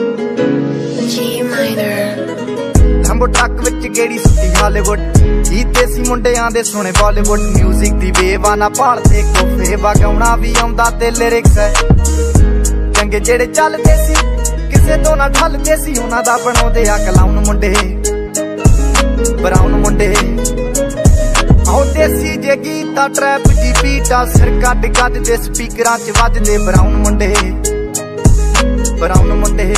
G minor. ਲੰਬੋ truck ਵਿੱਚ ਗੇੜੀ ਸੁੱਤੀ Hollywood ਜੀ ਦੇਸੀ ਮੁੰਡਿਆਂ ਦੇ ਸੁਣੇ ਬਾਲੀਵੁੱਡ 뮤직 ਦੀ ਵੇਵਾ ਨਾ ਭਾਲਦੇ ਕੋਫੇ ਵਗਾਉਣਾ ਵੀ ਆਉਂਦਾ ਤੇ ਲਿਰਿਕਸ ਹੈ ਚੰਗੇ ਜਿਹੜੇ ਚੱਲਦੇ ਸੀ, ਕਿਸੇ ਤੋਂ ਨਾ ਠੱਲਦੇ ਸੀ, ਉਹਨਾਂ ਦਾ ਬਣਾਉਂਦੇ ਆ ਕਲਾਉਨ ਮੁੰਡੇ। ਬਰਾਉਨ ਮੁੰਡੇ। ਆਉ ਦੇਸੀ ਜੇ ਗੀਤਾ ਟਰੈਪ ਦੀ ਬੀਟਾ ਸਿਰ ਕੱਢ ਕੱਢ ਦੇ ਸਪੀਕਰਾਂ 'ਚ ਵੱਜਦੇ ਬਰਾਉਨ ਮੁੰਡੇ। ਬਰਾਉਨ ਮੁੰਡੇ